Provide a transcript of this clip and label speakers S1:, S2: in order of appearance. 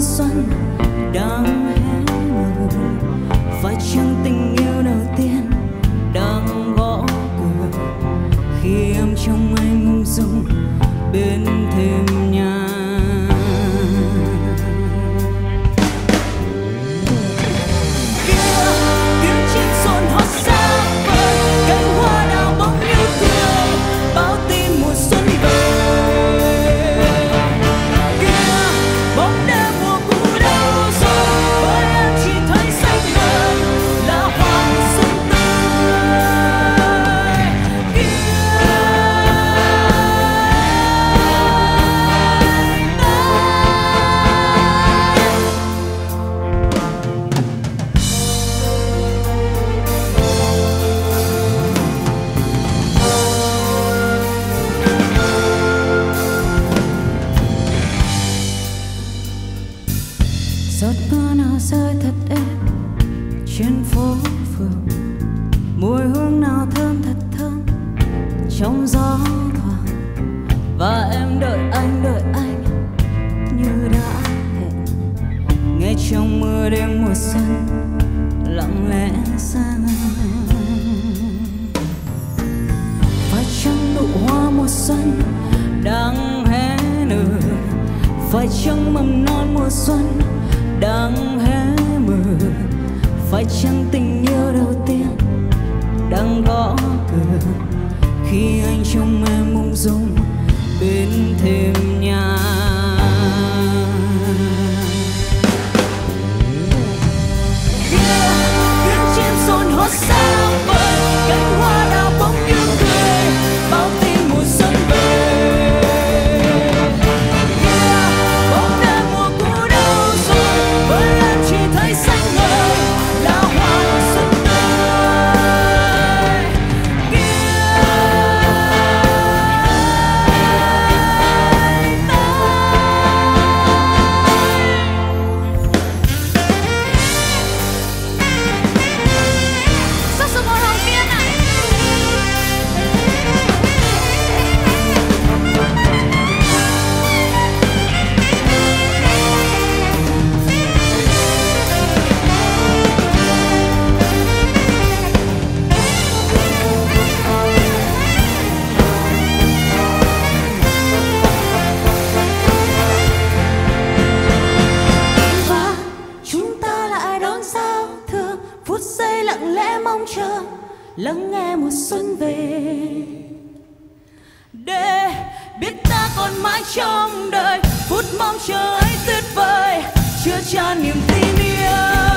S1: xuân đang hé mở phải chăng tình yêu đầu tiên đang gõ cửa. Khi em trong anh ung dung bên thềm rơi thật êm trên phố phường. Mùi hương nào thơm thật thơm trong gió thoảng. Và em đợi anh đợi anh như đã hẹn. Nghe trong mưa đêm mùa xuân lặng lẽ xa phải chăng nụ hoa mùa xuân đang hé nở? Phải chăng mầm non mùa xuân phải chăng tình yêu đầu tiên đang gõ cửa, khi anh trong em mông dung bên thềm nhà. Mong chờ lắng nghe mùa xuân về để biết ta còn mãi trong đời, phút mong chờ ấy tuyệt vời, chưa cho niềm tin yêu.